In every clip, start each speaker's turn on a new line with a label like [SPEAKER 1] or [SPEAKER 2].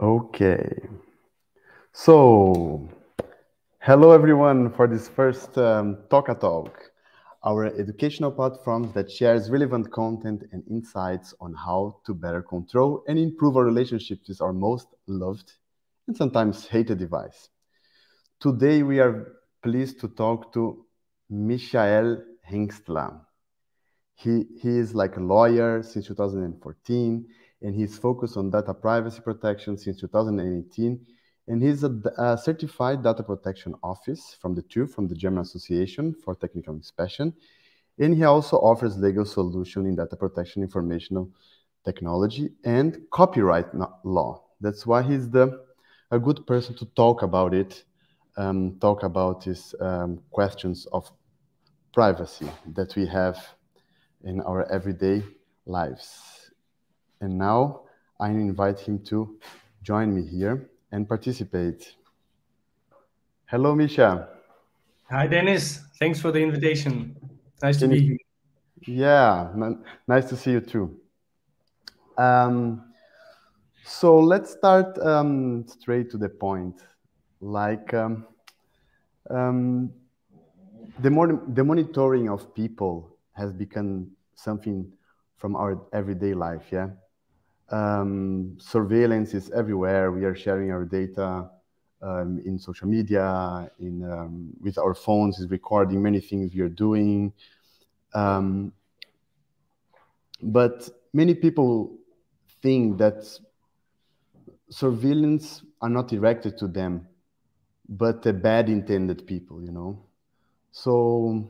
[SPEAKER 1] Okay. So, hello everyone for this first um, TOCA Talk, our educational platform that shares relevant content and insights on how to better control and improve our relationships with our most loved and sometimes hated device. Today we are pleased to talk to Michael Hengstler. He, he is like a lawyer since 2014 and he's focused on data privacy protection since 2018. And he's a, a, certified data protection office from the TÜV, from the German Association for Technical Inspection. And he also offers legal solution in data protection informational technology and copyright law. That's why he's the a good person to talk about it, um, talk about these um, questions of privacy that we have in our everyday lives. And now I invite him to join me here and participate. Hello, Misha.
[SPEAKER 2] Hi, Dennis. Thanks for the invitation. Nice to be here.
[SPEAKER 1] Yeah, nice to see you too. Um, so let's start um, straight to the point. Like um, um, the, more, the monitoring of people has become something from our everyday life, yeah? Um, surveillance is everywhere. We are sharing our data um, in social media, in um, with our phones, is recording many things we are doing. Um, but many people think that surveillance are not directed to them, but the bad intended people, you know. So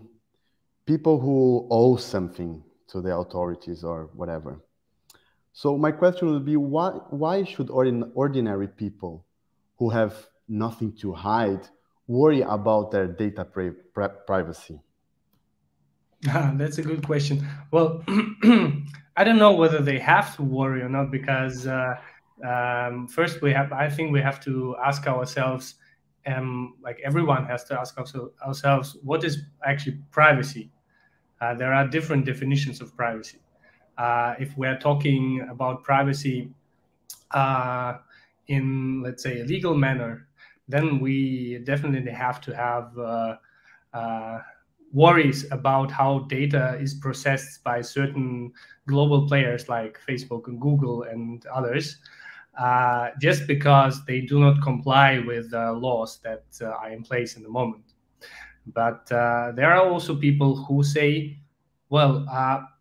[SPEAKER 1] people who owe something to the authorities or whatever so my question would be why why should ordin ordinary people who have nothing to hide worry about their data privacy?
[SPEAKER 2] That's a good question. Well, I don't know whether they have to worry or not because uh, um, first we have I think we have to ask ourselves um, like everyone has to ask ourselves what is actually privacy. Uh, there are different definitions of privacy uh, if we're talking about privacy uh, in, let's say, a legal manner, then we definitely have to have uh, uh, worries about how data is processed by certain global players like Facebook and Google and others. Uh, just because they do not comply with laws that are in place in the moment. But there are also people who say, well,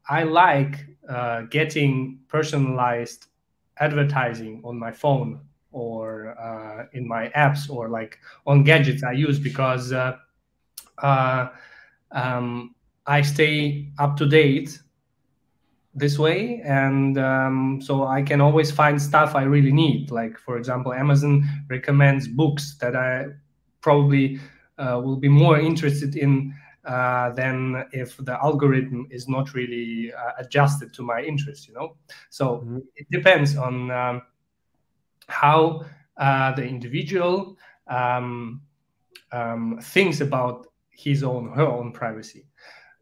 [SPEAKER 2] I like uh, getting personalized advertising on my phone or uh, in my apps or like on gadgets I use because uh, uh, um, I stay up to date this way and um, so I can always find stuff I really need. Like for example, Amazon recommends books that I probably uh, will be more interested in uh, than if the algorithm is not really uh, adjusted to my interest you know so mm-hmm. it depends on um, how uh, the individual um, um, thinks about his own her own privacy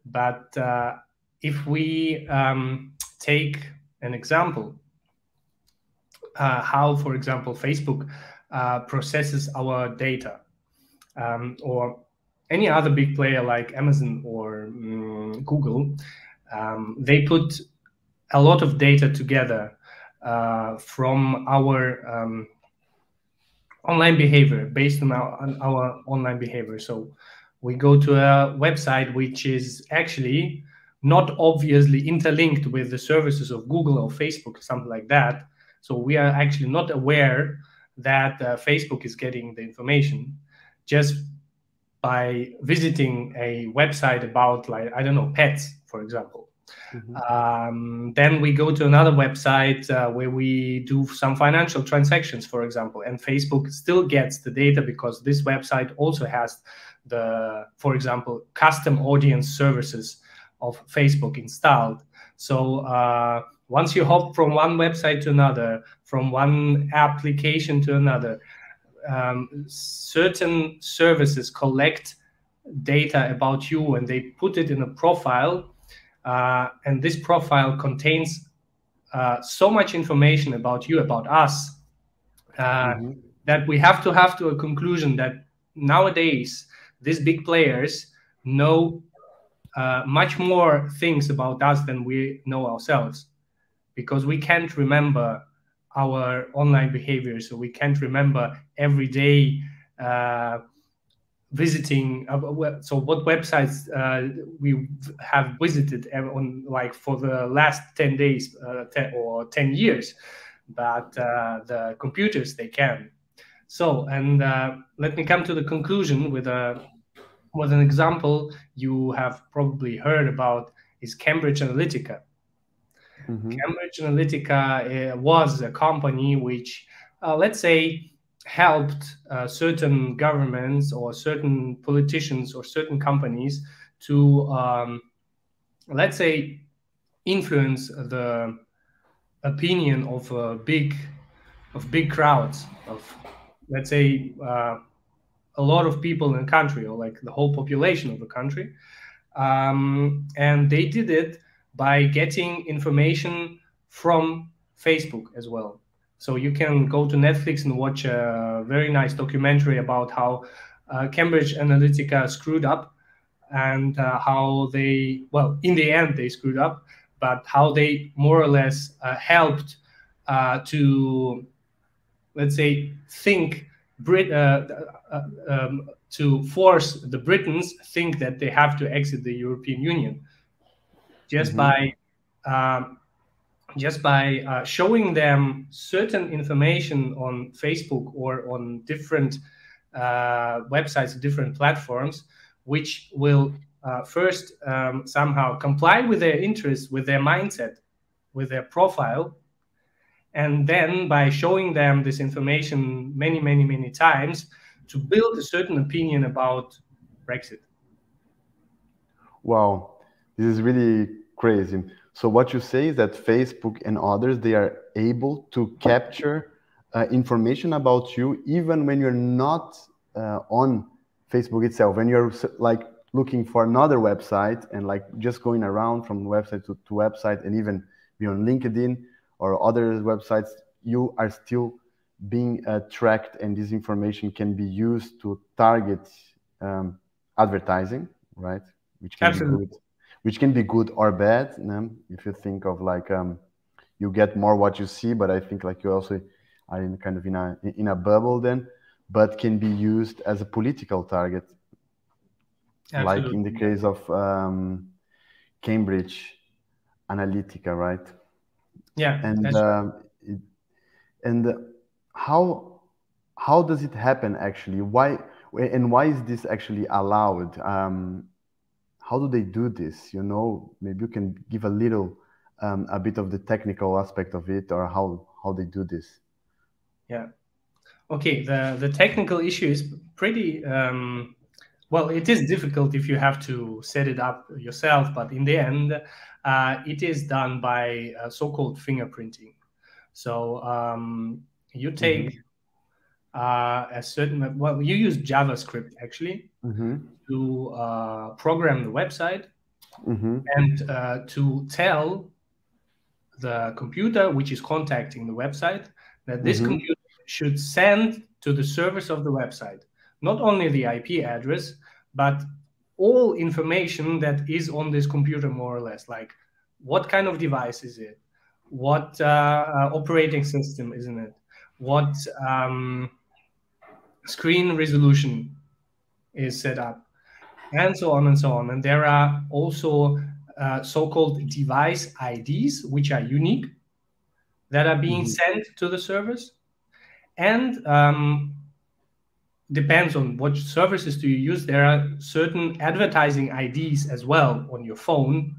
[SPEAKER 2] but uh, if we um, take an example uh, how for example facebook uh, processes our data um, or any other big player like Amazon or um, Google, um, they put a lot of data together uh, from our um, online behavior based on our, on our online behavior. So we go to a website which is actually not obviously interlinked with the services of Google or Facebook, something like that. So we are actually not aware that uh, Facebook is getting the information just by visiting a website about like i don't know pets for example mm-hmm. um, then we go to another website uh, where we do some financial transactions for example and facebook still gets the data because this website also has the for example custom audience services of facebook installed so uh, once you hop from one website to another from one application to another um, certain services collect data about you and they put it in a profile uh, and this profile contains uh, so much information about you about us uh, mm-hmm. that we have to have to a conclusion that nowadays these big players know uh, much more things about us than we know ourselves because we can't remember our online behavior. So we can't remember every day uh, visiting uh, so what websites uh, we have visited on like for the last 10 days uh, 10, or 10 years. But uh, the computers they can. So and let me come to the conclusion with a with an example you have probably heard about is cambridge analytica mm-hmm. cambridge analytica uh, was a company which let's say helped uh, certain governments or certain politicians or certain companies to, um, let's say, influence the opinion of uh, big of big crowds of, let's say, uh, a lot of people in the country or like the whole population of the country, um, and they did it by getting information from Facebook as well. So you can go to Netflix and watch a very nice documentary about how uh, Cambridge Analytica screwed up and uh, how they, well, in the end they screwed up, but how they more or less uh, helped uh, to, let's say, think Brit, uh, uh, um, to force the Britons think that they have to exit the European Union just mm-hmm. by um, just by uh, showing them certain information on Facebook or on different uh, websites, different platforms, which will uh, first um, somehow comply with their interests, with their mindset, with their profile. And then by showing them this information many, many, many times to build a certain opinion about Brexit.
[SPEAKER 1] Wow, this is really crazy. So what you say is that Facebook and others they are able to capture uh, information about you even when you're not uh, on Facebook itself. When you're like looking for another website and like just going around from website to, to website and even be on LinkedIn or other websites, you are still being uh, tracked and this information can be used to target um, advertising, right?
[SPEAKER 2] Which can Absolutely. be good
[SPEAKER 1] which can be good or bad. You know? If you think of like um, you get more what you see, but I think like you also are in kind of in a in a bubble then, but can be used as a political target, Absolutely. like in the case of um, Cambridge Analytica, right?
[SPEAKER 2] Yeah,
[SPEAKER 1] and um, it, and how how does it happen actually? Why and why is this actually allowed? Um, how do they do this? You know, maybe you can give a little, um, a bit of the technical aspect of it, or how how they do this.
[SPEAKER 2] Yeah. Okay. The the technical issue is pretty. Um, well, it is difficult if you have to set it up yourself, but in the end, uh, it is done by uh, so-called fingerprinting. So um, you take. Mm-hmm uh, a certain well you use javascript actually mm-hmm. to uh, program the website mm-hmm. and uh, to tell the computer which is contacting the website that this mm-hmm. computer should send to the service of the website not only the ip address but all information that is on this computer more or less like what kind of device is it what uh, uh, operating system is in it what um, screen resolution is set up, and so on and so on. And there are also uh, so-called device IDs, which are unique, that are being mm-hmm. sent to the service. And um, depends on what services do you use. There are certain advertising IDs as well on your phone.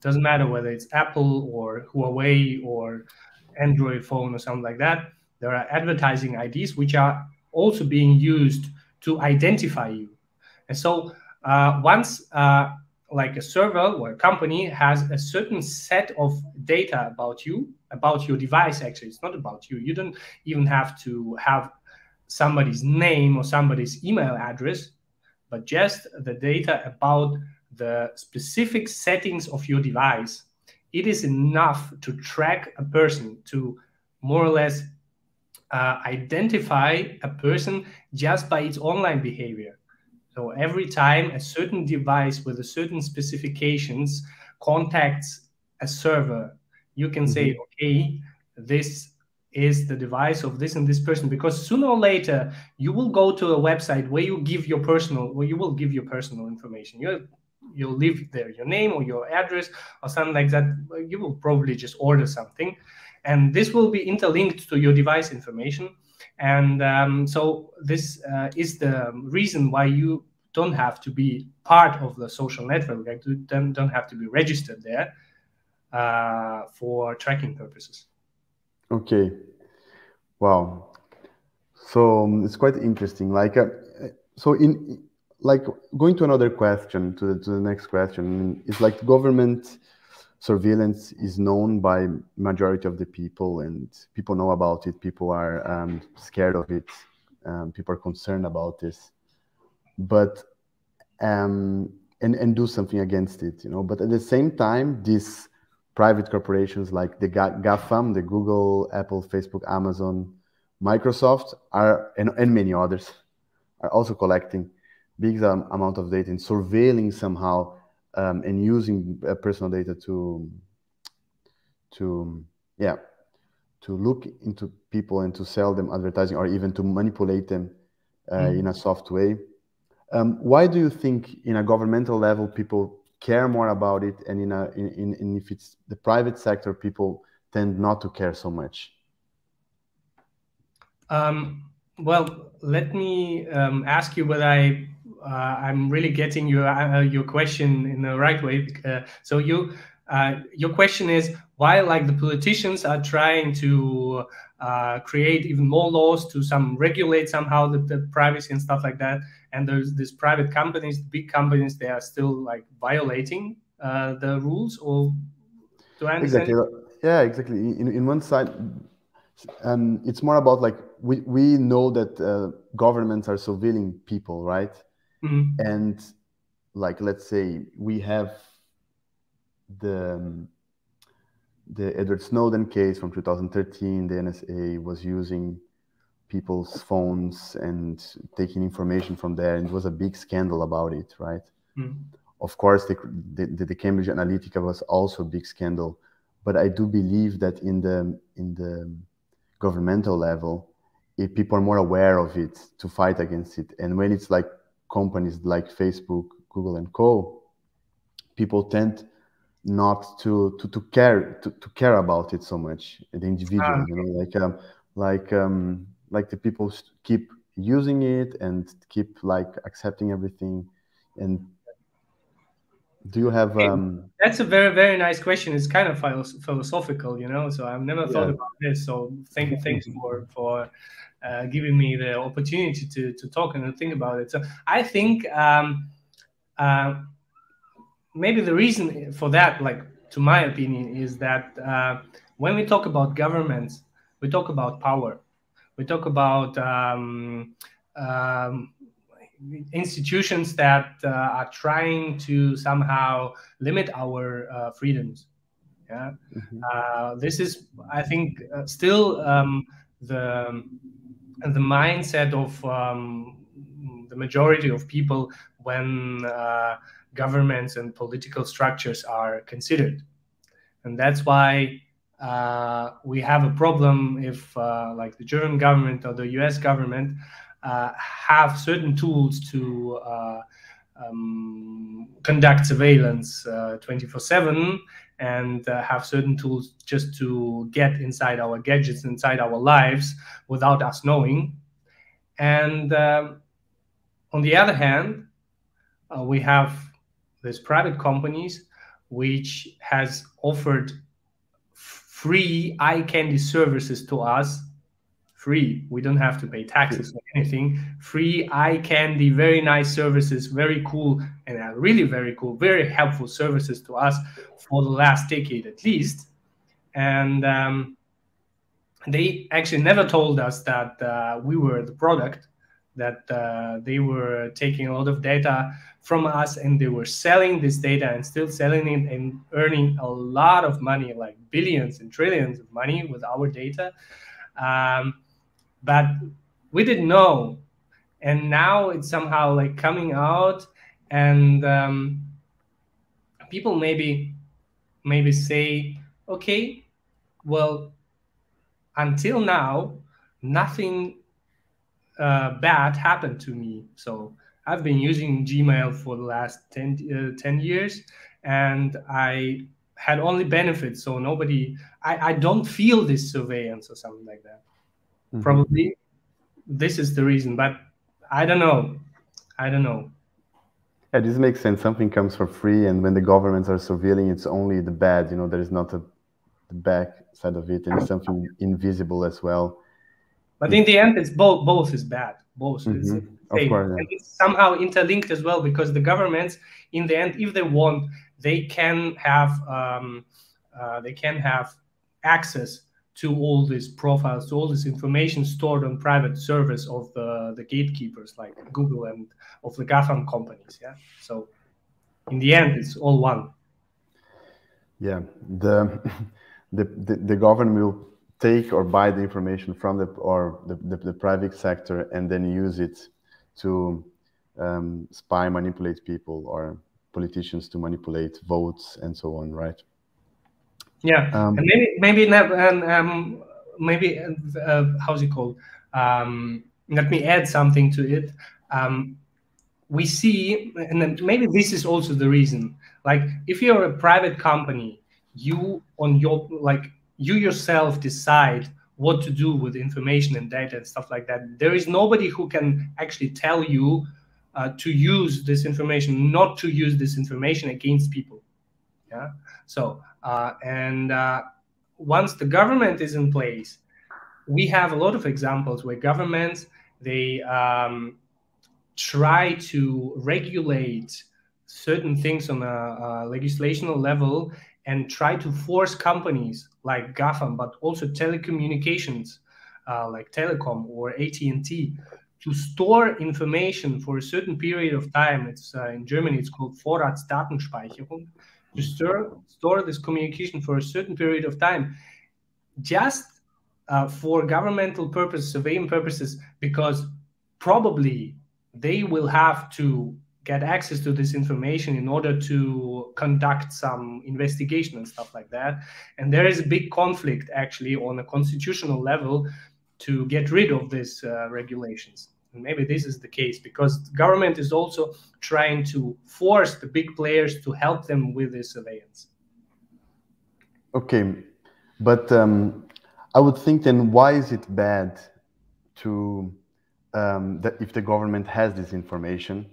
[SPEAKER 2] Doesn't matter whether it's Apple or Huawei or Android phone or something like that. There are advertising IDs which are also being used to identify you. And so uh, once uh, like a server or a company has a certain set of data about you, about your device, actually, it's not about you. You don't even have to have somebody's name or somebody's email address, but just the data about the specific settings of your device. It is enough to track a person, to more or less uh, identify a person just by its online behavior. So every time a certain device with a certain specifications contacts a server, you can mm-hmm. say, okay, this is the device of this and this person because sooner or later you will go to a website where you give your personal where you will give your personal information you you'll leave there your name or your address or something like that you will probably just order something and this will be interlinked to your device information. And um, so this uh, is the reason why you don't have to be part of the social network. Like you don't, don't have to be registered there uh, for tracking purposes.
[SPEAKER 1] Okay. Wow. So um, it's quite interesting. Like uh, so in like going to another question to the, to the next question it's like the government surveillance is known by majority of the people and people know about it. People are um, scared of it. Um, people are concerned about this. But um, and and do something against it you know. But at the same time these private corporations like the gafam the google apple facebook amazon microsoft are and, and many others are also collecting big amount of data and surveilling somehow um, and using uh, personal data to to yeah to look into people and to sell them advertising or even to manipulate them uh, mm. in a soft way. Um, why do you think in a governmental level people care more about it and in a in, in, in if it's the private sector people tend not to care so much?
[SPEAKER 2] Um, well, let me um, ask you whether I uh, I'm really getting your uh, your question in the right way. Uh, so you your question is why like the politicians are trying to create even more laws to some regulate somehow the, the privacy and stuff like that, and there's these private companies, big companies, they are still like violating the rules or
[SPEAKER 1] do I understand? Exactly. Yeah, exactly. In, in one side, um, it's more about like we, we know that uh, governments are surveilling people, right? Mm-hmm. And like, let's say we have the um, the Edward Snowden case from 2013. The NSA was using people's phones and taking information from there, and it was a big scandal about it, right? Mm-hmm. Of course, the, the, the Cambridge Analytica was also a big scandal, but I do believe that in the in the governmental level, if people are more aware of it to fight against it, and when it's like companies like Facebook, Google, and Co, people tend not to to, to care to, to care about it so much the individual ah. you know like um like um like the people keep using it and keep like accepting everything. And do you have um
[SPEAKER 2] that's a very very nice question. It's kind of philosophical you know so i've never thought about this so thank thanks for for uh, giving me the opportunity to, to talk and think about it. So I think um, uh, maybe the reason for that, like to my opinion, is that uh, when we talk about governments, we talk about power. We talk about um, um, institutions that uh, are trying to somehow limit our uh, freedoms. Yeah, mm-hmm. Uh, this is, I think, still um, the the mindset of um, the majority of people when uh, governments and political structures are considered. And that's why uh, we have a problem if, uh, like, the German government or the US government uh, have certain tools to uh, um, conduct surveillance uh, 24 7 and uh, have certain tools just to get inside our gadgets, inside our lives without us knowing. And um, on the other hand, uh, we have these private companies which has offered free eye candy services to us free. We don't have to pay taxes or anything. Free eye candy very nice services very cool and really very cool very helpful services to us for the last decade at least. And um, they actually never told us that uh, we were the product that uh, they were taking a lot of data from us and they were selling this data and still selling it and earning a lot of money like billions and trillions of money with our data. Um, but we didn't know. And now it's somehow like coming out and um, people maybe maybe say okay well until now nothing uh, bad happened to me. So i've been using gmail for the last 10, uh, 10 years and i had only benefits so nobody i, I don't feel this surveillance or something like that mm-hmm. probably this is the reason but I don't know. I don't know.
[SPEAKER 1] Yeah, this makes sense. Something comes for free, and when the governments are surveilling, it's only the bad. You know, there is not a, the back side of it, and it's something invisible as well.
[SPEAKER 2] But in the end, it's both. Both is bad. Both mm-hmm. is
[SPEAKER 1] of course,
[SPEAKER 2] yeah. it's somehow interlinked as well because the governments, in the end, if they want, they can have um, uh, they can have access to all these profiles, to all this information stored on private servers of the, the gatekeepers like Google and of the GAFAM companies. Yeah. So in the end, it's all one.
[SPEAKER 1] Yeah. The, the, the, the government will take or buy the information from the or the, the, the private sector and then use it to um, spy, manipulate people or politicians to manipulate votes and so on, right?
[SPEAKER 2] Yeah, um, and maybe maybe and um, maybe uh, how's it called? Um, let me add something to it. Um, we see, and then maybe this is also the reason. Like, if you're a private company, you on your like you yourself decide what to do with information and data and stuff like that. There is nobody who can actually tell you uh, to use this information, not to use this information against people. Yeah. So and uh, once the government is in place, we have a lot of examples where governments they um, try to regulate certain things on a, a legislational level and try to force companies like GAFAM, but also telecommunications uh, like Telecom or AT&T to store information for a certain period of time. It's uh, in Germany, it's called Vorratsdatenspeicherung to store, store this communication for a certain period of time just uh, for governmental purposes, surveying purposes, because probably they will have to get access to this information in order to conduct some investigation and stuff like that. And there is a big conflict actually on a constitutional level to get rid of these uh, regulations. Maybe this is the case because the government is also trying to force the big players to help them with this surveillance.
[SPEAKER 1] Okay, but um, I would think then why is it bad to um, that if the government has this information?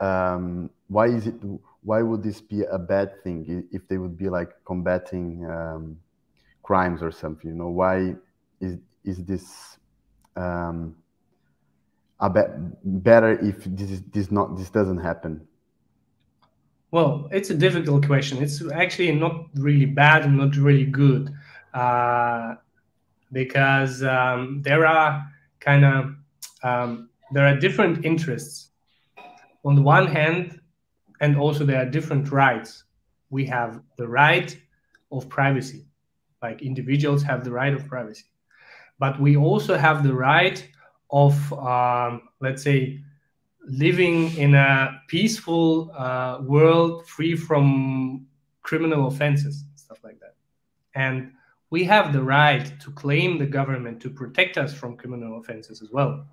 [SPEAKER 1] Um, why is it? Why would this be a bad thing if they would be like combating um, crimes or something? You know, why is is this? Um, a be better if this is this not this doesn't happen?
[SPEAKER 2] Well, it's a difficult question. It's actually not really bad and not really good, uh, because um, there are kind of um, there are different interests. On the one hand, and also there are different rights. We have the right of privacy, like individuals have the right of privacy, but we also have the right of um, let's say living in a peaceful uh, world free from criminal offenses stuff like that. And we have the right to claim the government to protect us from criminal offenses as well.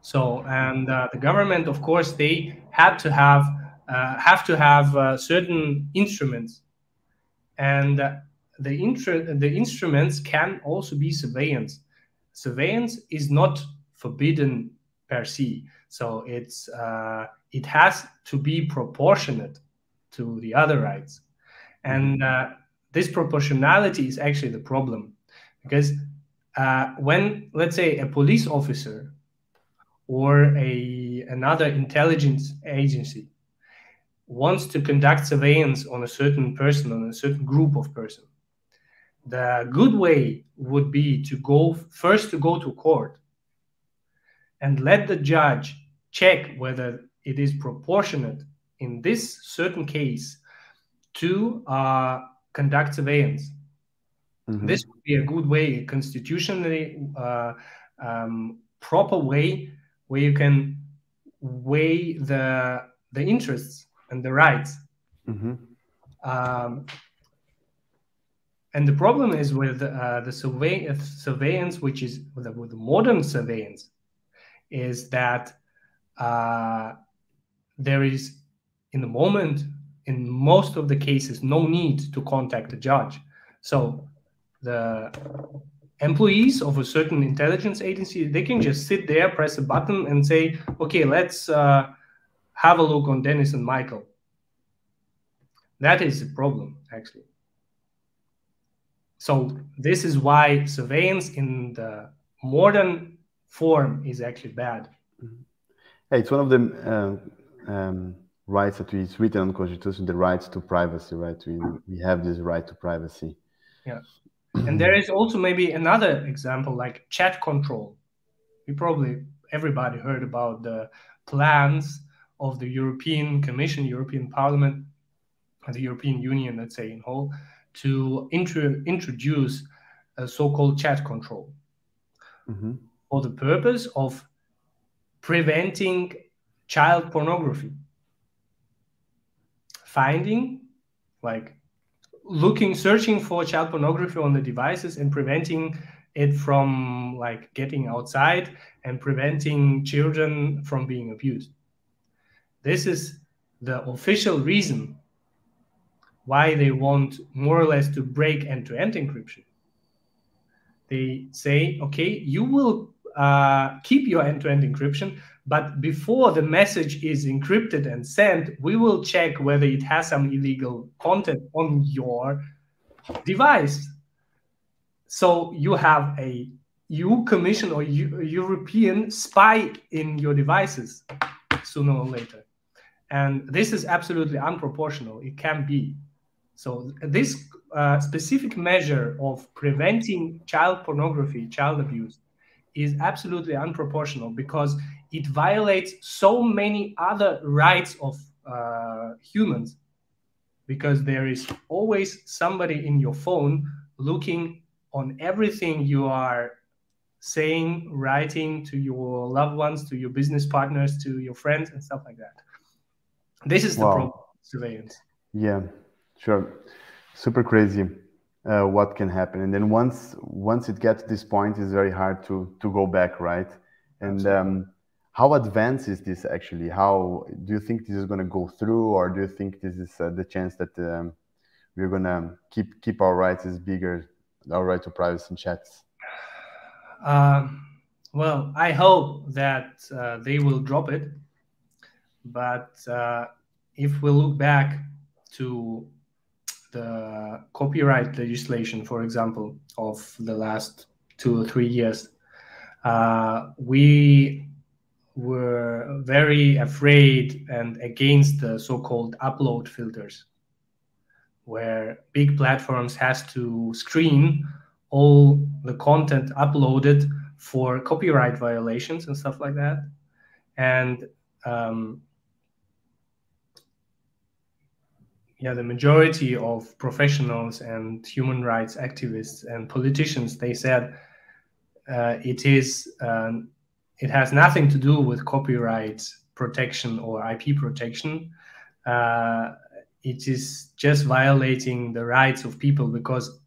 [SPEAKER 2] So and uh, the government of course they had to have uh, have to have uh, certain instruments. And uh, the, the instruments can also be surveillance surveillance is not forbidden per se. So it's uh, it has to be proportionate to the other rights, and uh, this proportionality is actually the problem, because uh, when let's say a police officer or a another intelligence agency wants to conduct surveillance on a certain person on a certain group of person the good way would be to go first to go to court and let the judge check whether it is proportionate in this certain case to uh, conduct surveillance. Mm-hmm. This would be a good way constitutionally uh, um, proper way where you can weigh the the interests and the rights. Mm-hmm. Um, and the problem is with uh, the survey, surveillance, which is with the, with modern surveillance, is that uh, there is, in the moment, in most of the cases, no need to contact the judge. So the employees of a certain intelligence agency they can just sit there press a button and say okay let's uh, have a look on dennis and michael that is the problem actually so this is why surveillance in the modern form is actually bad.
[SPEAKER 1] Hey, it's one of the uh, um, rights that is written on constitution the rights to privacy right? We, we have this right to privacy.
[SPEAKER 2] Yeah. And there is also maybe another example like chat control. We probably everybody heard about the plans of the European Commission, European Parliament, and the European Union, let's say in whole, to intro- introduce a so-called chat control. Mm-hmm. for the purpose of preventing child pornography, finding like looking searching for child pornography on the devices and preventing it from like getting outside and preventing children from being abused. This is the official reason why they want more or less to break end-to-end encryption they say okay you will uh, keep your end-to-end encryption but before the message is encrypted and sent, we will check whether it has some illegal content on your device. So you have a EU Commission or U European spy in your devices sooner or later. And this is absolutely unproportional. It can be. So this uh, specific measure of preventing child pornography, child abuse, is absolutely unproportional because it violates so many other rights of uh, humans because there is always somebody in your phone looking on everything you are saying, writing to your loved ones, to your business partners, to your friends, and stuff like that. This is the wow. problem surveillance.
[SPEAKER 1] Yeah, sure. Super crazy uh, what can happen. And then once once it gets to this point, it's very hard to to go back, right? And um, how advanced is this actually? How do you think this is going to go through, or do you think this is uh, the chance that um, we're going to keep keep our rights as bigger, our right to privacy in chats?
[SPEAKER 2] Um, well, I hope that uh, they will drop it, but uh, if we look back to the copyright legislation, for example, of the last two or three years, uh, we were very afraid and against the so-called upload filters where big platforms has to screen all the content uploaded for copyright violations and stuff like that. And um, yeah the majority of professionals and human rights activists and politicians they said uh, it is um, it has nothing to do with copyright protection or IP protection. Uh, it is just violating the rights of people because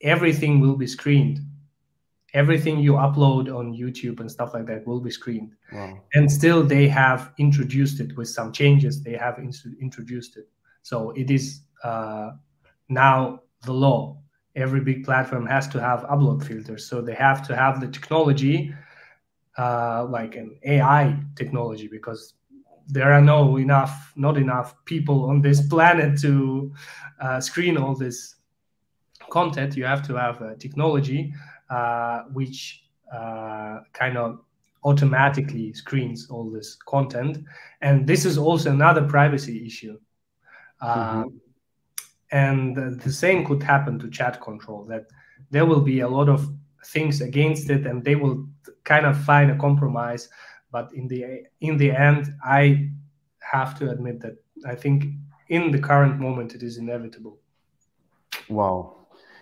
[SPEAKER 2] everything will be screened. Everything you upload on YouTube and stuff like that will be screened. Wow. And still, they have introduced it with some changes. They have in introduced it. So it is uh, now the law. Every big platform has to have upload filters. So they have to have the technology uh, like an AI technology because there are no enough, not enough people on this planet to uh, screen all this content. You have to have a technology uh, which uh, kind of automatically screens all this content, and this is also another privacy issue. Uh, mm-hmm. And the same could happen to chat control. That there will be a lot of things against it, and they will kind of find a compromise. But in the in the end, I have to admit that I think in the current moment it is inevitable.
[SPEAKER 1] Wow,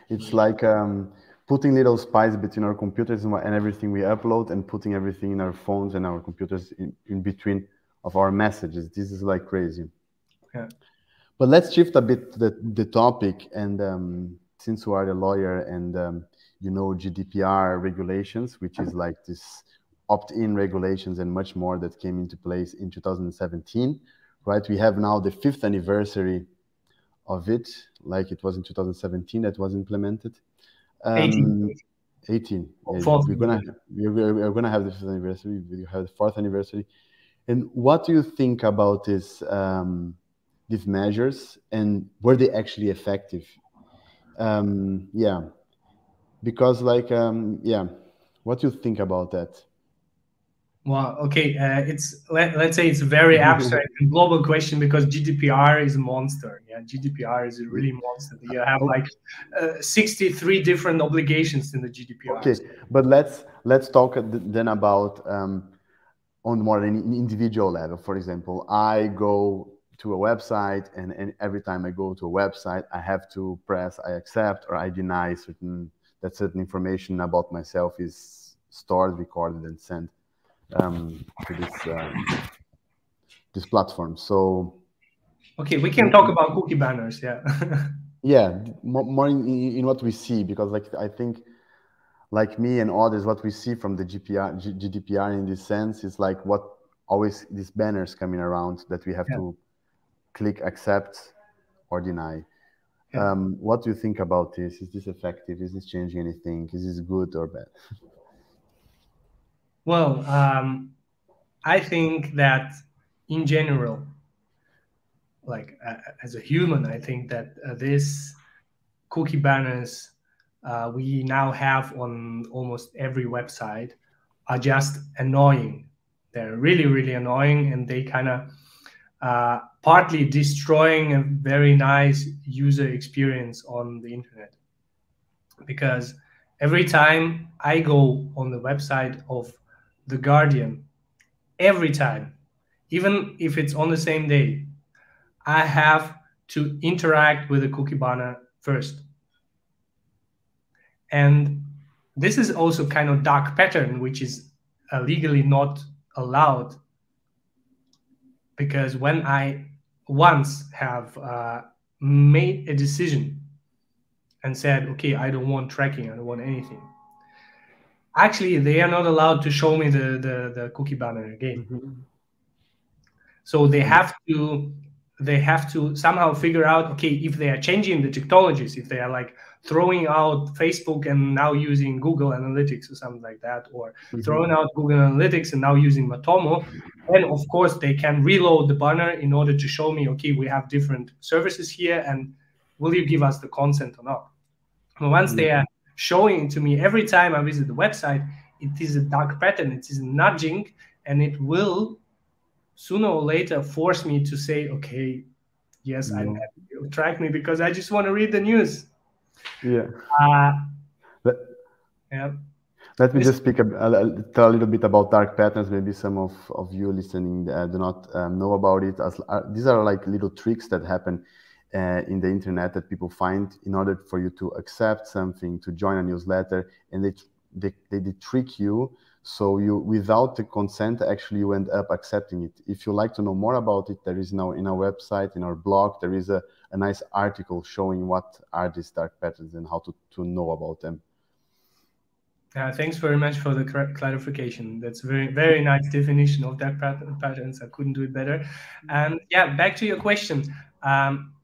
[SPEAKER 1] it's like um, putting little spies between our computers and, and everything we upload and putting everything in our phones and our computers in, in between of our messages. This is like crazy.
[SPEAKER 2] Yeah.
[SPEAKER 1] But let's shift a bit the, the topic. And um, since you are a lawyer and um, you know GDPR regulations, which is like this opt-in regulations and much more that came into place in 2017, right? We have now the fifth anniversary of it, like it was in 2017 that was implemented.
[SPEAKER 2] Um, 18.
[SPEAKER 1] 18. Yeah, we're gonna we're, we're, gonna have the fifth anniversary. We have the fourth anniversary. And what do you think about this um, these measures and were they actually effective? Um, yeah, because like um, yeah, what do you think about that?
[SPEAKER 2] Well, okay, uh, it's let, let's say it's a very abstract and global question because GDPR is a monster. Yeah, GDPR is a really monster. You have like uh, 63 different obligations in the GDPR.
[SPEAKER 1] Okay, but let's let's talk then about um, on more an individual level. For example, I go to a website and, and every time I go to a website, I have to press I accept or I deny certain that certain information about myself is stored, recorded, and sent um, to this um, this platform. So
[SPEAKER 2] okay, we can talk about cookie banners. Yeah.
[SPEAKER 1] yeah, more, in, in, what we see because like I think like me and others, what we see from the GPR, G, GDPR in this sense is like what always these banners coming around that we have yeah. to click accept or deny. Yeah. Um, what do you think about this? Is this effective? Is this changing anything? Is this good or bad?
[SPEAKER 2] Well, um, I think that in general, like uh, as a human, I think that uh, this cookie banners uh, we now have on almost every website are just annoying. They're really, really annoying, and they kind of uh, partly destroying a very nice user experience on the internet. Because every time I go on the website of the Guardian every time, even if it's on the same day, I have to interact with the cookie banner first. And this is also kind of dark pattern, which is legally not allowed. Because when I once have uh, made a decision and said, okay, I don't want tracking, I don't want anything, actually they are not allowed to show me the the, the cookie banner again mm-hmm. so they have to they have to somehow figure out okay if they are changing the technologies if they are like throwing out facebook and now using google analytics or something like that or mm-hmm. throwing out google analytics and now using matomo And of course they can reload the banner in order to show me okay we have different services here and will you give us the consent or not but once mm-hmm. they are showing to me every time I visit the website, it is a dark pattern, it is nudging, and it will sooner or later force me to say, okay, yes, I'm happy track me because I just want to read the news.
[SPEAKER 1] Yeah. Uh, but, yeah. Let me just speak a, a, tell a little bit about dark patterns. Maybe some of, of you listening uh, do not um, know about it. As, uh, these are like little tricks that happen uh, in the internet that people find in order for you to accept something, to join a newsletter, and they, they, they, they trick you. So you, without the consent, actually you end up accepting it. If you like to know more about it, there is now in our website, in our blog, there is a, a nice article showing what are these dark patterns and how to, to know about them.
[SPEAKER 2] Yeah, thanks very much for the clarification. That's very very nice definition of dark patterns. I couldn't do it better. And yeah, back to your question. Um,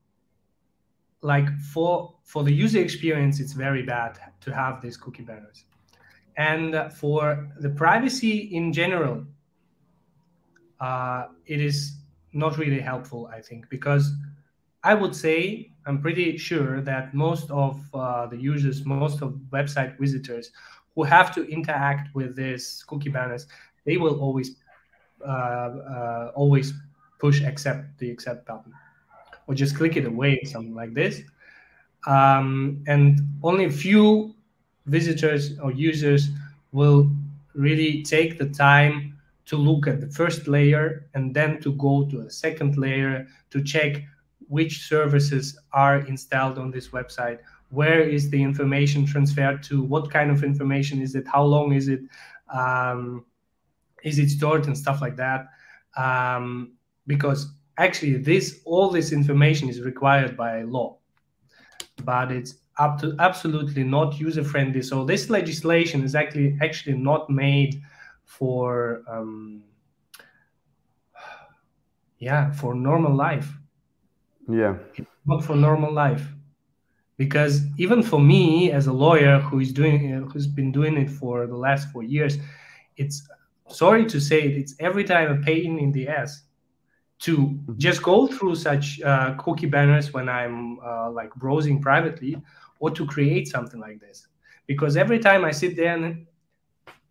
[SPEAKER 2] like for for the user experience, it's very bad to have these cookie banners, and for the privacy in general, uh, it is not really helpful. I think because I would say I'm pretty sure that most of uh, the users, most of website visitors who have to interact with this cookie banners, they will always uh, uh always push accept the accept button or just click it away something like this. Um, and only a few visitors or users will really take the time to look at the first layer and then to go to a second layer to check which services are installed on this website, where is the information transferred to, what kind of information is it, how long is it, um, is it stored, and stuff like that. Um, because actually, this all this information is required by law, but it's up to absolutely not user friendly. So this legislation is actually actually not made for um, yeah for normal life.
[SPEAKER 1] Yeah,
[SPEAKER 2] not for normal life. Because even for me as a lawyer who is doing who's been doing it for the last four years it's sorry to say it, it's every time a pain in the ass to mm-hmm. just go through such uh, cookie banners when i'm uh, like browsing privately or to create something like this. Because every time i sit there and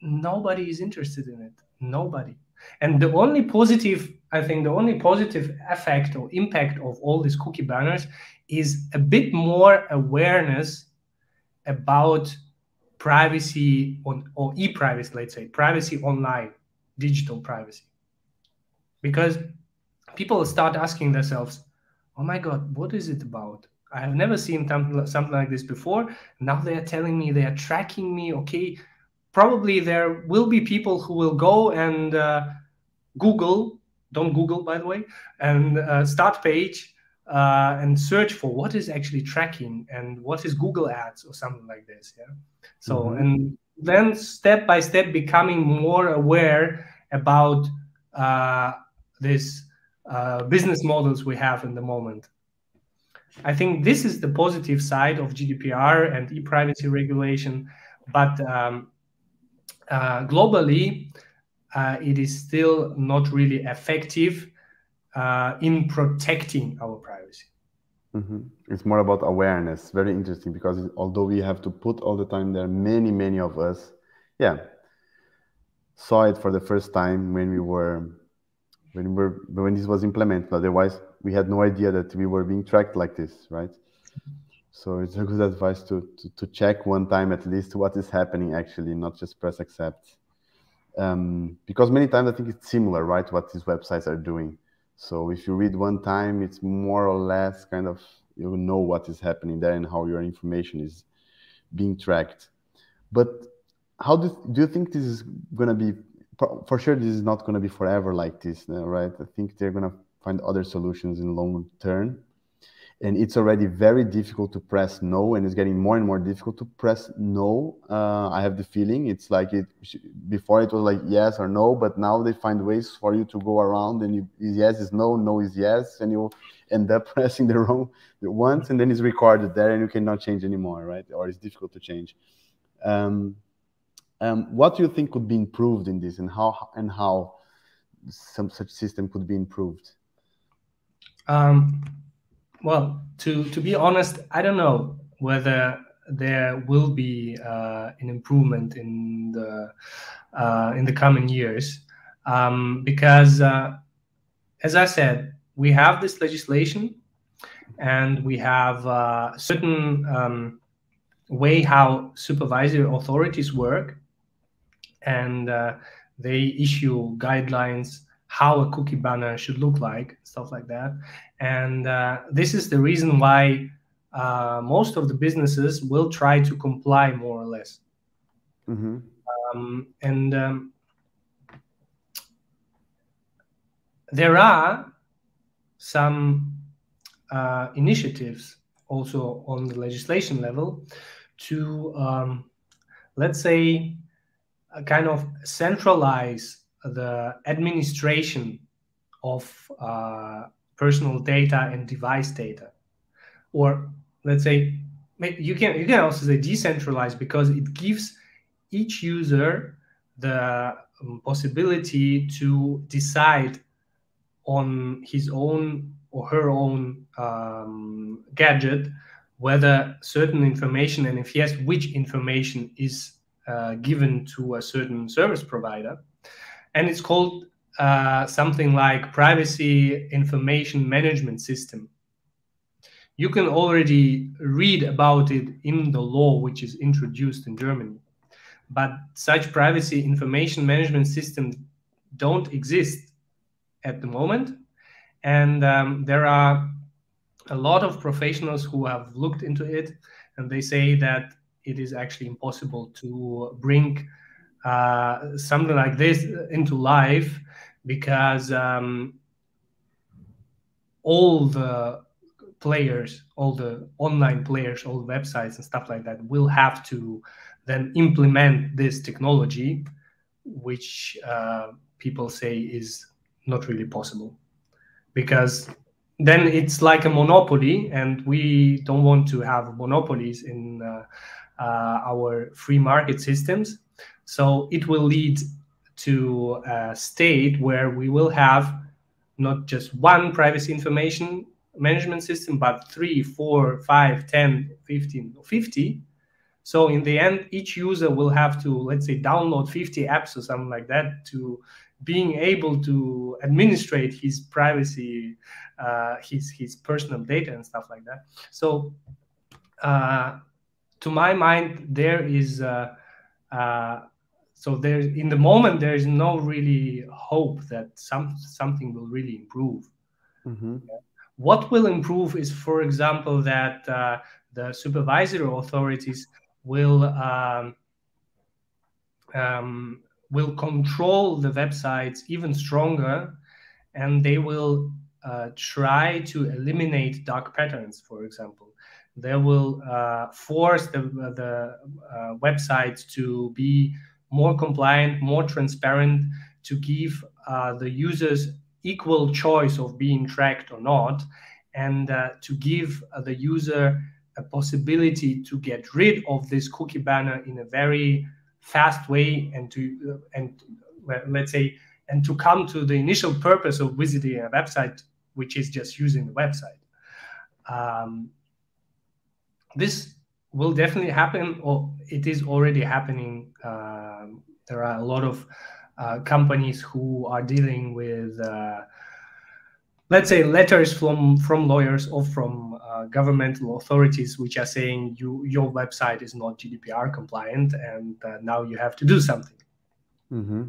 [SPEAKER 2] nobody is interested in it. Nobody. And the only positive i think the only positive effect or impact of all these cookie banners is a bit more awareness about privacy on or e-privacy let's say privacy online digital privacy. Because people start asking themselves oh my god what is it about? I have never seen something, like this before. Now they are telling me they are tracking me okay? Probably there will be people who will go and uh, google don't google by the way and uh, Startpage uh, and search for what is actually tracking and what is Google Ads or something like this. Yeah. So mm-hmm. and then step by step becoming more aware about uh, this uh, business models we have in the moment. I think this is the positive side of GDPR and e-privacy regulation, but um, uh, globally, uh, it is still not really effective uh, in protecting our privacy.
[SPEAKER 1] Mm-hmm. It's more about awareness. Very interesting because although we have to put all the time there, many, many of us, yeah, saw it for the first time when we were when we were when this was implemented. Otherwise, we had no idea that we were being tracked like this, right? So it's a good advice to, to, to check one time at least what is happening actually, not just press accept. Um, because many times I think it's similar, right? What these websites are doing. So if you read one time, it's more or less kind of you know what is happening there and how your information is being tracked. But how do, do you think this is going to be? For sure, this is not going to be forever like this, right? I think they're going to find other solutions in long term and it's already very difficult to press no and it's getting more and more difficult to press no uh, i have the feeling. It's like it before it was like yes or no but now they find ways for you to go around and you, yes is no no is yes and you end up pressing the wrong once and then it's recorded there and you cannot change anymore right? Or it's difficult to change. Um, um, what do you think could be improved in this and how and how some such system could be improved?
[SPEAKER 2] Um, well, to to be honest, I don't know whether there will be uh, an improvement in the uh, in the coming years. Um, because, uh, as I said, we have this legislation and we have a uh, certain um, way how supervisory authorities work, and uh, they issue guidelines how a cookie banner should look like, stuff like that. And uh, this is the reason why uh, most of the businesses will try to comply more or less. Mm-hmm. Um, and um, there are some uh, initiatives also on the legislation level to, um, let's say, kind of centralize the administration of uh, personal data and device data, or let's say you can you can also say decentralized because it gives each user the um, possibility to decide on his own or her own um, gadget whether certain information and if yes which information is uh, given to a certain service provider and it's called uh, something like privacy information management system. You can already read about it in the law, which is introduced in Germany. But such privacy information management systems don't exist at the moment. And um, there are a lot of professionals who have looked into it and they say that it is actually impossible to bring uh, something like this into life because um, all the players, all the online players, all the websites and stuff like that will have to then implement this technology, which uh, people say is not really possible. Because then it's like a monopoly and we don't want to have monopolies in uh, uh, our free market systems so it will lead to a state where we will have not just one privacy information management system, but three, four, five, 10, 15, 50. So in the end, each user will have to, let's say, download 50 apps or something like that to being able to administrate his privacy, uh, his his personal data and stuff like that. So, uh, to my mind, there is uh, uh so there in the moment there is no really hope that some something will really improve. Mm-hmm. what will improve is for example that uh, the supervisory authorities will um, um, will control the websites even stronger and they will uh, try to eliminate dark patterns for example. They will uh, force the, the uh, websites to be more compliant, more transparent, to give uh, the users equal choice of being tracked or not, and uh, to give uh, the user a possibility to get rid of this cookie banner in a very fast way and to uh, and let's say and to come to the initial purpose of visiting a website which is just using the website. Um, this will definitely happen, or it is already happening. Um, there are a lot of uh, companies who are dealing with, uh, let's say, letters from from lawyers or from uh, governmental authorities, which are saying you your website is not GDPR compliant, and uh, now you have to do something.
[SPEAKER 1] Mm-hmm.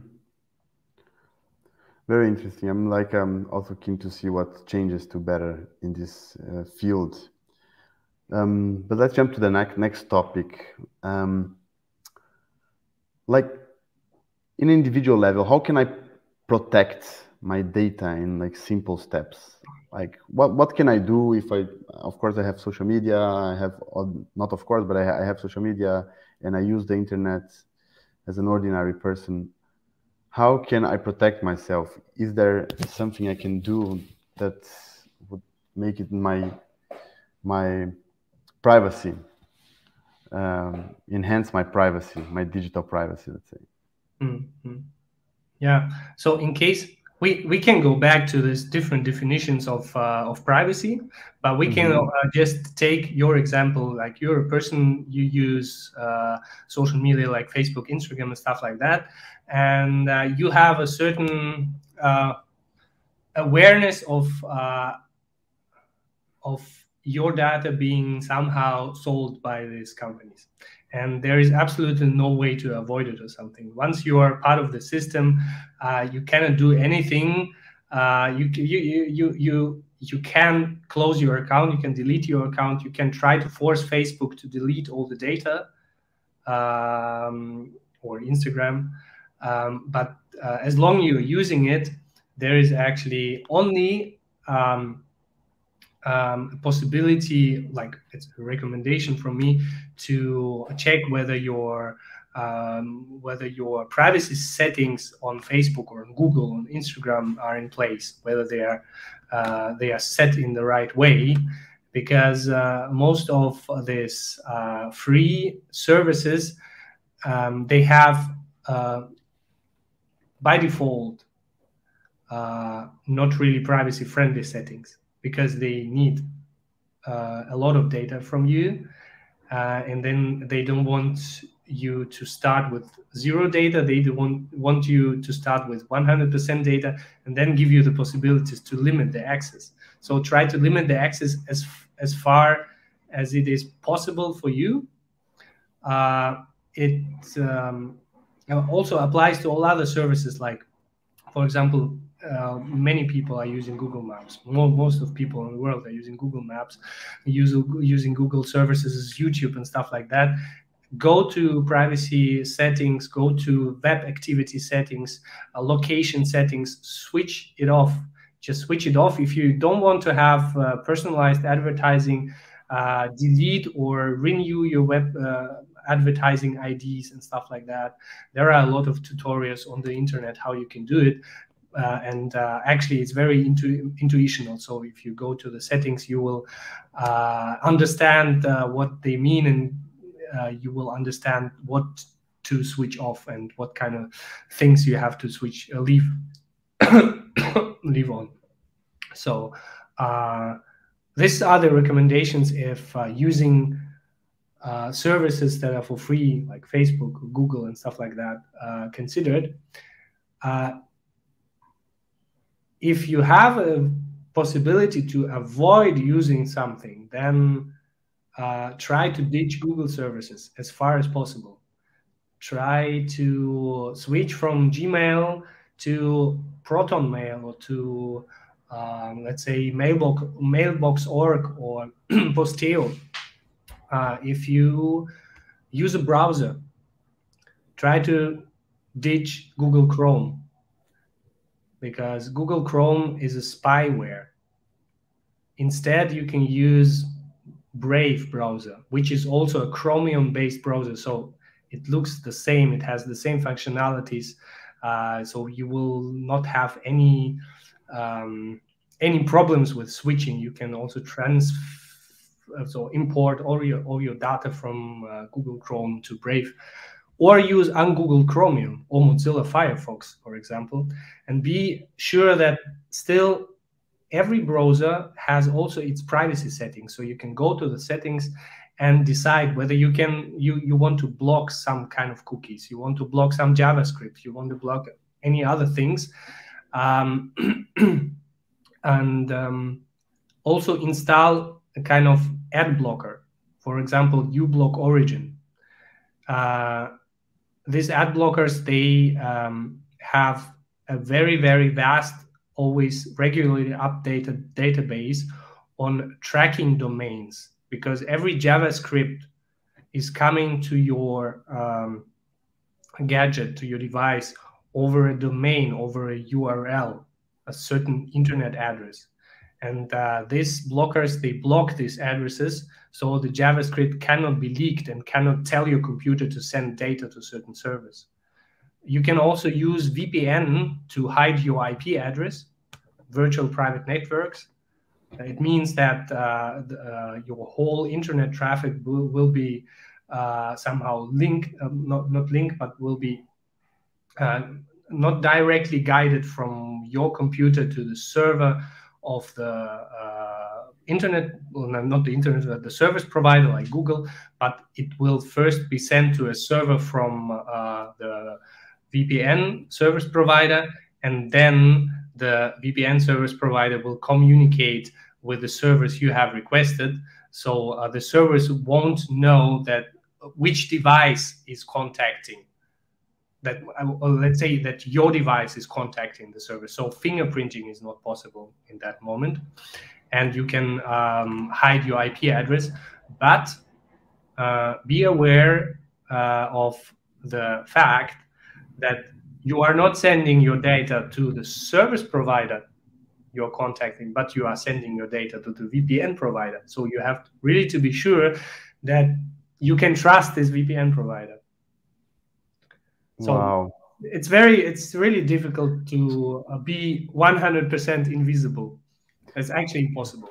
[SPEAKER 1] Very interesting. I'm like I'm also keen to see what changes to better in this uh, field um, but let's jump to the next next topic. Um, like in individual level, how can I protect my data in like simple steps? Like what what can I do if I, of course, I have social media. I have not of course, but I, I have social media and I use the internet as an ordinary person. How can I protect myself? Is there something I can do that would make it my my privacy, um, enhance my privacy, my digital privacy, let's say.
[SPEAKER 2] Mm-hmm. Yeah. So in case we, we can go back to these different definitions of uh, of privacy, but we can mm-hmm. uh, just take your example. Like you're a person, you use uh, social media like Facebook, Instagram, and stuff like that, and uh, you have a certain uh, awareness of uh, of your data being somehow sold by these companies. And there is absolutely no way to avoid it or something. Once you are part of the system uh, you cannot do anything. Uh, you, you you you you can close your account you can delete your account you can try to force facebook to delete all the data um, or instagram. Um, but uh, as long as you're using it there is actually only um, um, possibility, like it's a recommendation from me to check whether your um, whether your privacy settings on Facebook or on Google on Instagram are in place, whether they are uh, they are set in the right way, because uh, most of these uh, free services um, they have uh, by default uh, not really privacy friendly settings because they need uh, a lot of data from you uh, and then they don't want you to start with zero data. They want, want you to start with 100% data and then give you the possibilities to limit the access. So try to limit the access as as far as it is possible for you. Uh, it um, also applies to all other services like for example uh, many people are using Google Maps. most of people in the world are using Google Maps, using Google services, YouTube and stuff like that. Go to privacy settings, go to web activity settings, uh, location settings, switch it off. Just switch it off. If you don't want to have uh, personalized advertising, uh, delete or renew your web uh, advertising IDs and stuff like that. There are a lot of tutorials on the internet how you can do it. Uh, and uh, actually it's very intu- intuitional. So if you go to the settings you will uh, understand uh, what they mean and uh, you will understand what to switch off and what kind of things you have to switch uh, leave leave on. So these are the recommendations if using services that are for free like facebook google and stuff like that considered if you have a possibility to avoid using something, then uh, try to ditch Google services as far as possible. Try to switch from Gmail to Proton Mail or to, um, let's say, Mailbox, Mailbox.org or Posteo. Uh, if you use a browser, try to ditch Google Chrome because Google Chrome is a spyware. Instead, you can use Brave browser, which is also a Chromium based browser. So it looks the same, it has the same functionalities. Uh, so you will not have any um, any problems with switching. You can also trans so import all your all your data from uh, Google Chrome to Brave or use ungoogled Chromium or Mozilla Firefox, for example, and be sure that still every browser has also its privacy settings. So you can go to the settings and decide whether you can you you want to block some kind of cookies, you want to block some JavaScript, you want to block any other things, um, and um, also install a kind of ad blocker. For example, uBlock Origin. Uh, these ad blockers they um, have a very very vast always regularly updated database on tracking domains because every javascript is coming to your um, gadget to your device over a domain over a url a certain internet address and uh, these blockers they block these addresses so the javascript cannot be leaked and cannot tell your computer to send data to certain servers. You can also use vpn to hide your ip address virtual private networks. It means that uh, uh, your whole internet traffic will, will be uh, somehow linked um, not, not linked but will be uh, not directly guided from your computer to the server of the uh, internet, well, not the internet, but the service provider like Google, but it will first be sent to a server from uh, the VPN service provider, and then the VPN service provider will communicate with the service you have requested. So uh, the service won't know that which device is contacting that uh, let's say that your device is contacting the server so fingerprinting is not possible in that moment. And you can um, hide your ip address but uh, be aware uh, of the fact that you are not sending your data to the service provider you're contacting but you are sending your data to the vpn provider. So you have really to be sure that you can trust this vpn provider so wow. it's very, it's really difficult to uh, be 100% invisible. It's actually impossible.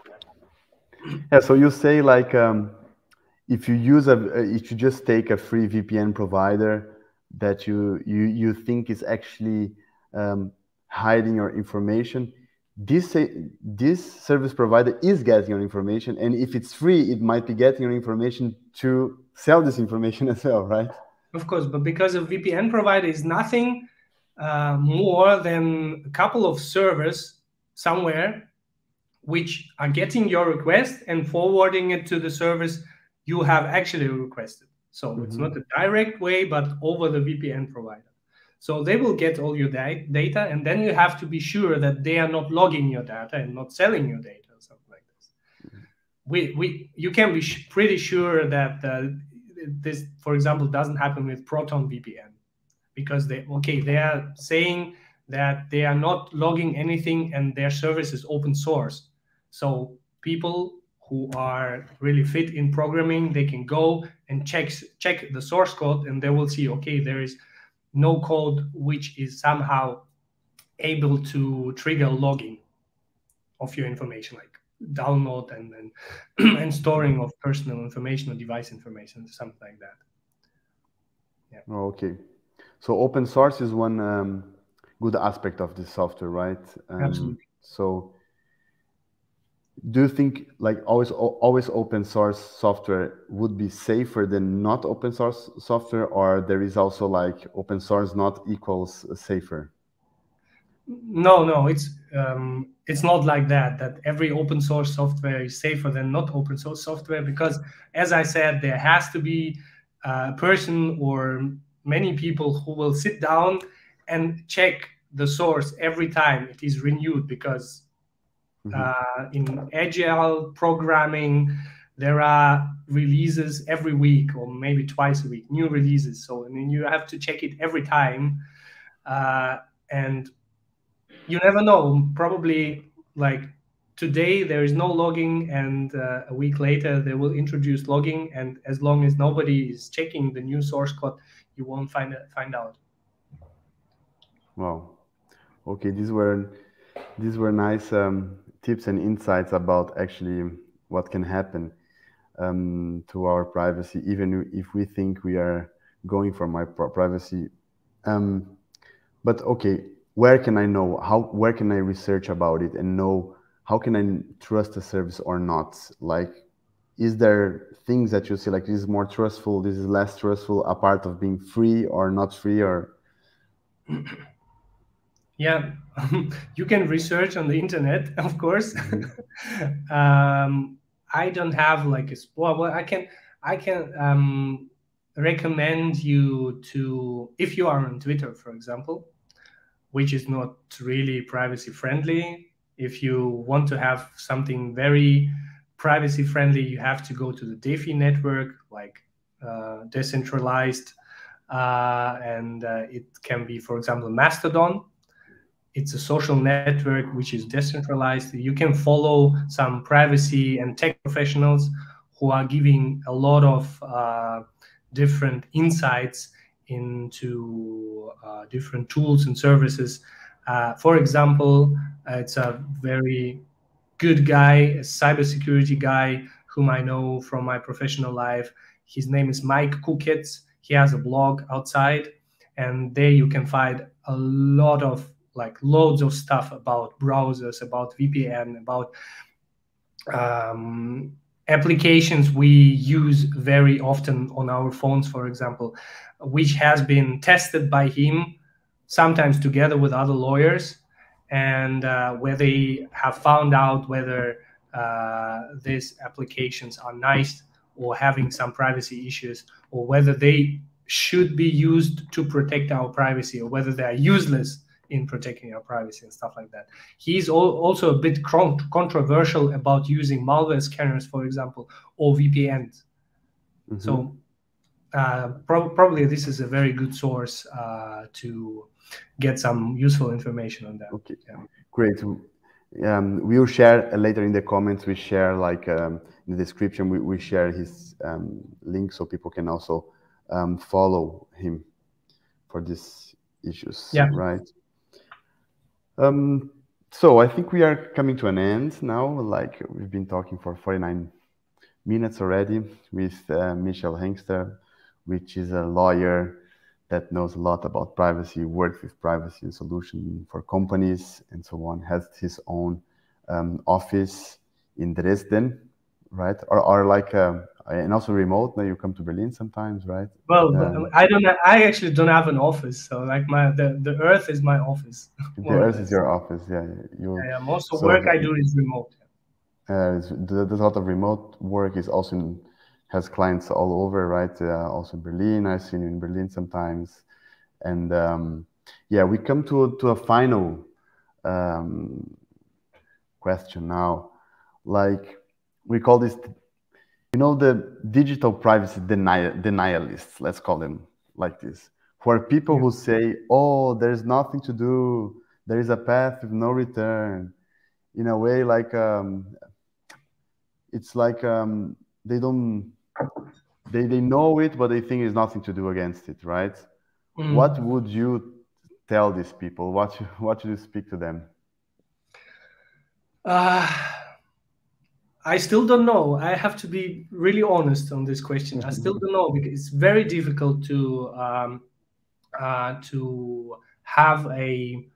[SPEAKER 1] Yeah. So you say like, um, if you use a, uh, if you just take a free VPN provider that you you you think is actually um, hiding your information, this this service provider is getting your information, and if it's free, it might be getting your information to sell this information as well, right?
[SPEAKER 2] Of course, but because a VPN provider is nothing uh, more than a couple of servers somewhere which are getting your request and forwarding it to the service you have actually requested. So mm-hmm. it's not a direct way, but over the VPN provider. So they will get all your data, and then you have to be sure that they are not logging your data and not selling your data or something like this. We, we, you can be pretty sure that uh, this, for example, doesn't happen with Proton VPN because they, okay, they are saying that they are not logging anything and their service is open source. So people who are really fit in programming, they can go and check check the source code, and they will see, okay, there is no code which is somehow able to trigger logging of your information, like download and and, and storing of personal information or device information, something like that.
[SPEAKER 1] Yeah. Okay. So open source is one um, good aspect of this software, right?
[SPEAKER 2] Um, Absolutely.
[SPEAKER 1] So do you think like always always open source software would be safer than not open source software or there is also like open source not equals safer
[SPEAKER 2] no no it's um, it's not like that that every open source software is safer than not open source software because as i said there has to be a person or many people who will sit down and check the source every time it is renewed because Mm-hmm. Uh, in agile programming, there are releases every week or maybe twice a week, new releases. So I mean, you have to check it every time, uh, and you never know. Probably like today there is no logging, and uh, a week later they will introduce logging. And as long as nobody is checking the new source code, you won't find it, find out.
[SPEAKER 1] Wow. Okay, these were these were nice um, tips and insights about actually what can happen um, to our privacy, even if we think we are going for my privacy. Um, but okay, where can I know? How where can I research about it and know how can I trust a service or not? Like, is there things that you see like this is more trustful, this is less trustful, a part of being free or not free, or
[SPEAKER 2] yeah you can research on the internet of course mm-hmm. um, i don't have like a well i can i can um, recommend you to if you are on twitter for example which is not really privacy friendly if you want to have something very privacy friendly you have to go to the defi network like uh, decentralized uh, and uh, it can be for example mastodon it's a social network which is decentralized. You can follow some privacy and tech professionals who are giving a lot of uh, different insights into uh, different tools and services. Uh, for example, uh, it's a very good guy, a cybersecurity guy whom I know from my professional life. His name is Mike Kuketz. He has a blog outside, and there you can find a lot of like loads of stuff about browsers, about VPN, about um, applications we use very often on our phones, for example, which has been tested by him, sometimes together with other lawyers, and uh, where they have found out whether uh, these applications are nice or having some privacy issues, or whether they should be used to protect our privacy, or whether they are useless in protecting your privacy and stuff like that. He's also a bit controversial about using malware scanners, for example, or VPNs. Mm-hmm. So uh, pro- probably this is a very good source uh, to get some useful information on that.
[SPEAKER 1] Okay, yeah. great. Um, we'll share uh, later in the comments. We share like um, in the description. We, we share his um, link so people can also um, follow him for these issues.
[SPEAKER 2] Yeah.
[SPEAKER 1] Right. Um, so I think we are coming to an end now. Like we've been talking for 49 minutes already with uh, Michel Hengstler, which is a lawyer that knows a lot about privacy, works with privacy and solution for companies and so on, has his own um, office in Dresden, right? Or, or like um, and also remote. Now you come to Berlin sometimes, right?
[SPEAKER 2] Well, um, I don't. I actually don't have an office, so like my the, the Earth is my office.
[SPEAKER 1] the Earth is your office, yeah.
[SPEAKER 2] You, yeah, yeah, most of so work I do is remote.
[SPEAKER 1] Uh, there's a lot of remote work. Is also in, has clients all over, right? Uh, also in Berlin. I've seen you in Berlin sometimes, and um, yeah, we come to to a final um, question now. Like we call this, you know, the digital privacy denial, denialists. Let's call them like this. who are people yeah. who say, "Oh, there's nothing to do. There is a path with no return." In a way, like um, it's like um, they don't they they know it, but they think there's nothing to do against it, right? Mm. What would you tell these people? What what should you speak to them?
[SPEAKER 2] Uh, I still don't know. I have to be really honest on this question. I still don't know because it's very difficult to um, uh, to have a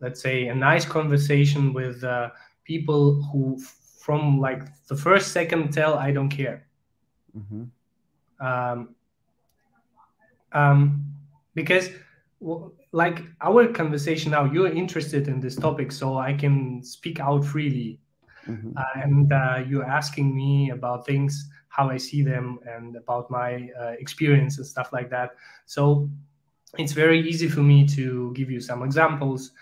[SPEAKER 2] let's say a nice conversation with uh, people who from like the first second tell I don't care. Mm-hmm. Um, um, because like our conversation now, you're interested in this topic, so I can speak out freely. Mm-hmm. Uh, and uh, you're asking me about things, how I see them, and about my uh, experience and stuff like that. So it's very easy for me to give you some examples.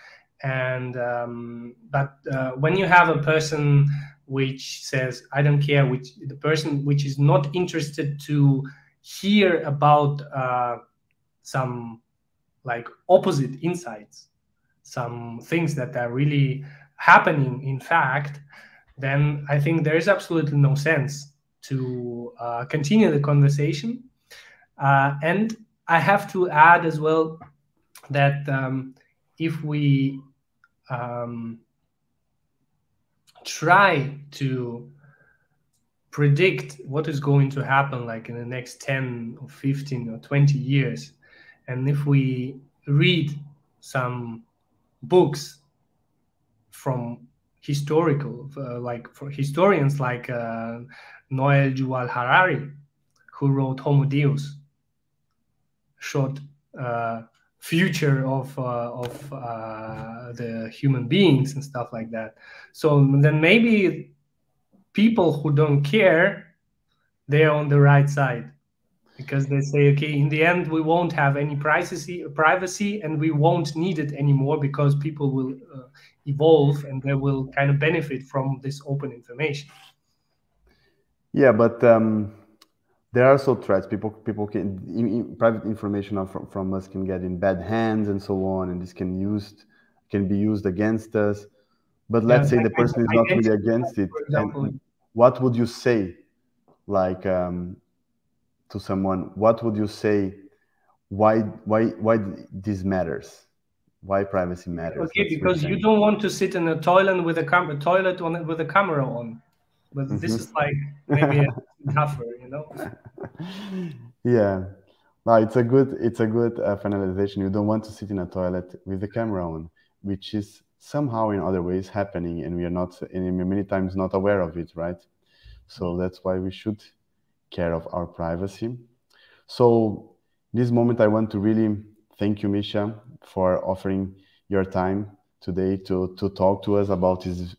[SPEAKER 2] And um, but uh, when you have a person which says I don't care, which the person which is not interested to hear about uh, some like opposite insights, some things that are really happening in fact, then I think there is absolutely no sense to uh, continue the conversation. Uh, and I have to add as well that um, if we um, try to predict what is going to happen like in the next 10 or 15 or 20 years and if we read some books from historical uh, like for historians like uh, Noah Yuval Harari who wrote Homo Deus short uh, future of uh, of uh, the human beings and stuff like that. So then maybe people who don't care, they're on the right side because they say, okay, in the end, we won't have any privacy, privacy, and we won't need it anymore because people will uh, evolve and they will kind of benefit from this open information.
[SPEAKER 1] Yeah, but um, there are also threats. People people can in, in, private information from, from us can get in bad hands and so on, and this can used can be used against us. But let's yeah, say the person is not really against it. And what would you say, like um, to someone? What would you say? Why why why this matters? Why privacy matters?
[SPEAKER 2] Okay, because you don't want to sit in a toilet with a camera toilet on with a camera on but mm-hmm. this is like maybe tougher you know
[SPEAKER 1] yeah no it's a good it's a good uh, finalization you don't want to sit in a toilet with the camera on which is somehow in other ways happening and we are not in many times not aware of it right so that's why we should care of our privacy so this moment i want to really thank you misha for offering your time today to to talk to us about this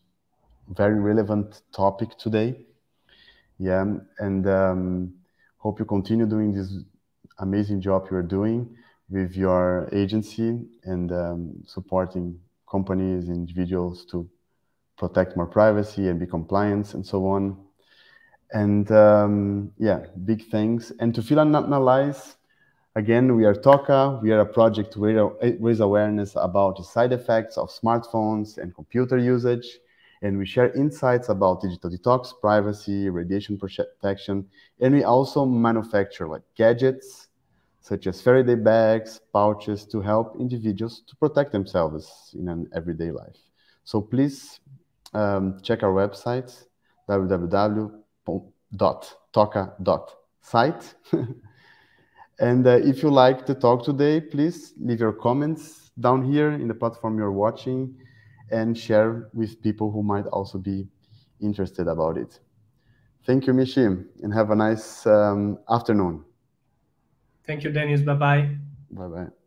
[SPEAKER 1] very relevant topic today. Yeah, and um, hope you continue doing this amazing job you're doing with your agency and um, supporting companies, individuals to protect more privacy and be compliant and so on. And um, yeah, big thanks. And to feel analyze, again, we are TOCA. We are a project to raise awareness about the side effects of smartphones and computer usage and we share insights about digital detox, privacy, radiation protection, and we also manufacture like gadgets such as Faraday bags, pouches to help individuals to protect themselves in an everyday life. So please um, check our website www.toca.site. and uh, if you like to talk today, please leave your comments down here in the platform you're watching and share with people who might also be interested about it. Thank you, Mishi, and have a nice um, afternoon.
[SPEAKER 2] Thank you, Dennis. Bye bye.
[SPEAKER 1] Bye bye.